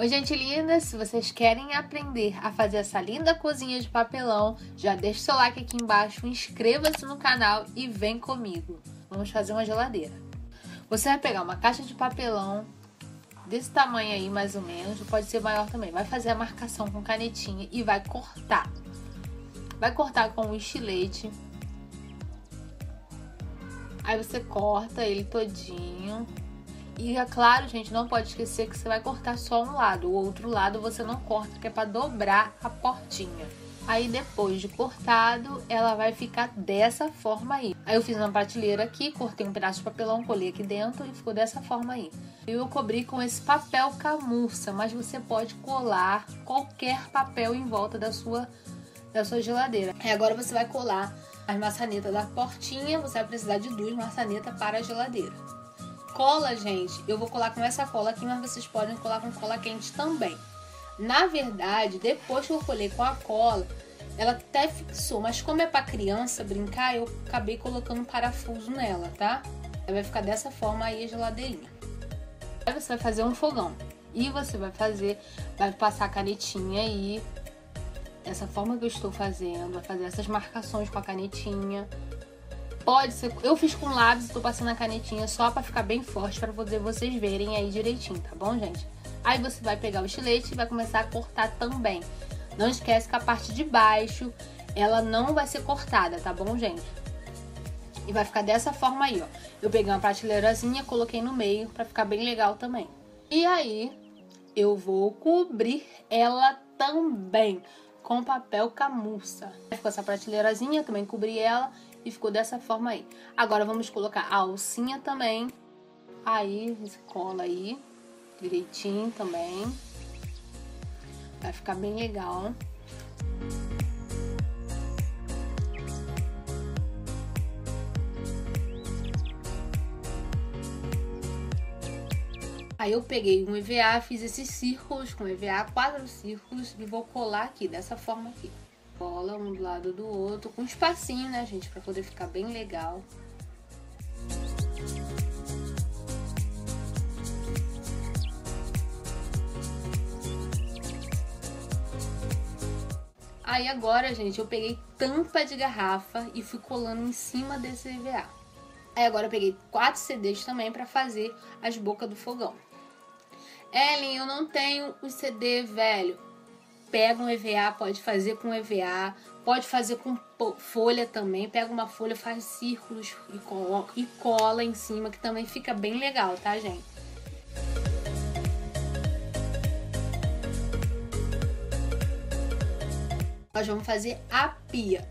Oi, gente linda! Se vocês querem aprender a fazer essa linda cozinha de papelão, já deixa o seu like aqui embaixo, inscreva-se no canal e vem comigo. Vamos fazer uma geladeira. Você vai pegar uma caixa de papelão desse tamanho aí, mais ou menos, pode ser maior também. Vai fazer a marcação com canetinha e vai cortar. Vai cortar com o estilete. Aí você corta ele todinho e é claro, gente, não pode esquecer que você vai cortar só um lado, o outro lado você não corta, que é para dobrar a portinha. Aí depois de cortado, ela vai ficar dessa forma aí. Aí eu fiz uma prateleira aqui, cortei um pedaço de papelão, colei aqui dentro e ficou dessa forma aí. Eu cobri com esse papel camurça, mas você pode colar qualquer papel em volta da sua, da sua geladeira. E agora você vai colar as maçanetas da portinha, você vai precisar de duas maçanetas para a geladeira. Cola, gente, eu vou colar com essa cola aqui, mas vocês podem colar com cola quente também. Na verdade, depois que eu colei com a cola, ela até fixou, mas como é para criança brincar, eu acabei colocando um parafuso nela, tá? Aí vai ficar dessa forma aí a geladeirinha. Aí você vai fazer um fogão. E você vai fazer, vai passar a canetinha aí, dessa forma que eu estou fazendo, vai fazer essas marcações com a canetinha. Pode ser. Eu fiz com lápis e tô passando a canetinha só pra ficar bem forte pra poder vocês verem aí direitinho, tá bom, gente? Aí você vai pegar o estilete e vai começar a cortar também. Não esquece que a parte de baixo, ela não vai ser cortada, tá bom, gente? E vai ficar dessa forma aí, ó. Eu peguei uma prateleirazinha, coloquei no meio pra ficar bem legal também. E aí, eu vou cobrir ela também com papel camurça. Ficou essa prateleirazinha, também cobri ela e ficou dessa forma aí. Agora vamos colocar a alcinha também. Aí, cola aí, direitinho também. Vai ficar bem legal. Aí eu peguei um EVA, fiz esses círculos com EVA, quatro círculos e vou colar aqui, dessa forma aqui cola um do lado do outro, com espacinho, né, gente, para poder ficar bem legal. Aí agora, gente, eu peguei tampa de garrafa e fui colando em cima desse EVA. Aí agora eu peguei quatro CDs também para fazer as bocas do fogão. Ellen, eu não tenho o CD velho pega um EVA, pode fazer com EVA, pode fazer com folha também. Pega uma folha, faz círculos e cola, e cola em cima, que também fica bem legal, tá, gente? Nós vamos fazer a pia.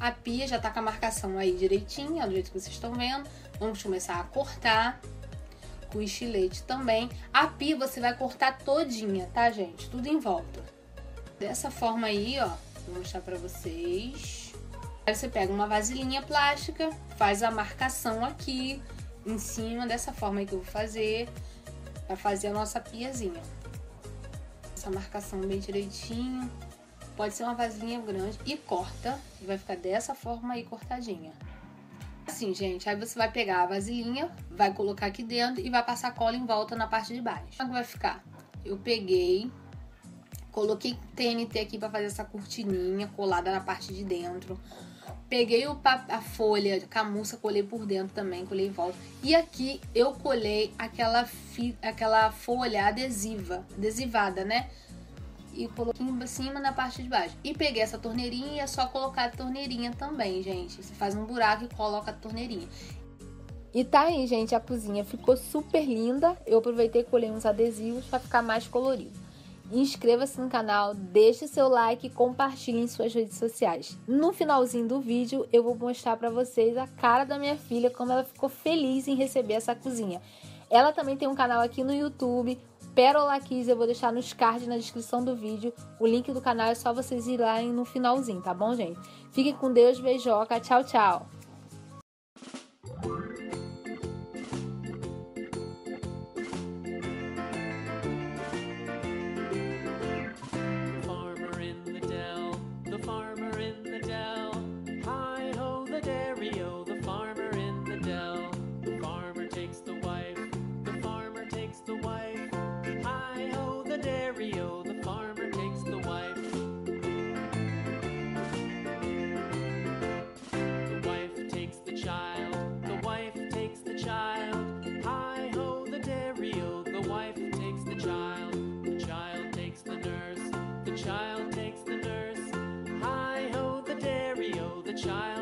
A pia já tá com a marcação aí direitinha, do jeito que vocês estão vendo. Vamos começar a cortar com estilete também. A pia você vai cortar todinha, tá, gente? Tudo em volta dessa forma aí, ó. Vou mostrar pra vocês. Aí você pega uma vasilhinha plástica, faz a marcação aqui em cima, dessa forma aí que eu vou fazer, pra fazer a nossa piazinha. Essa marcação bem direitinho. Pode ser uma vasilhinha grande e corta, e vai ficar dessa forma aí cortadinha. Assim, gente, aí você vai pegar a vasilhinha, vai colocar aqui dentro e vai passar cola em volta na parte de baixo. Como é vai ficar? Eu peguei Coloquei TNT aqui para fazer essa cortininha colada na parte de dentro. Peguei o, a folha de camurça, colei por dentro também, colei em volta. E aqui eu colei aquela, fi, aquela folha adesiva, adesivada, né? E coloquei em cima na parte de baixo. E peguei essa torneirinha e é só colocar a torneirinha também, gente. Você faz um buraco e coloca a torneirinha. E tá aí, gente, a cozinha ficou super linda. Eu aproveitei e colei uns adesivos para ficar mais colorido inscreva-se no canal, deixe seu like e compartilhe em suas redes sociais. No finalzinho do vídeo eu vou mostrar para vocês a cara da minha filha, como ela ficou feliz em receber essa cozinha. Ela também tem um canal aqui no YouTube, Pérola Kids, eu vou deixar nos cards na descrição do vídeo. O link do canal é só vocês irem lá no finalzinho, tá bom, gente? Fiquem com Deus, beijoca, tchau, tchau! Child.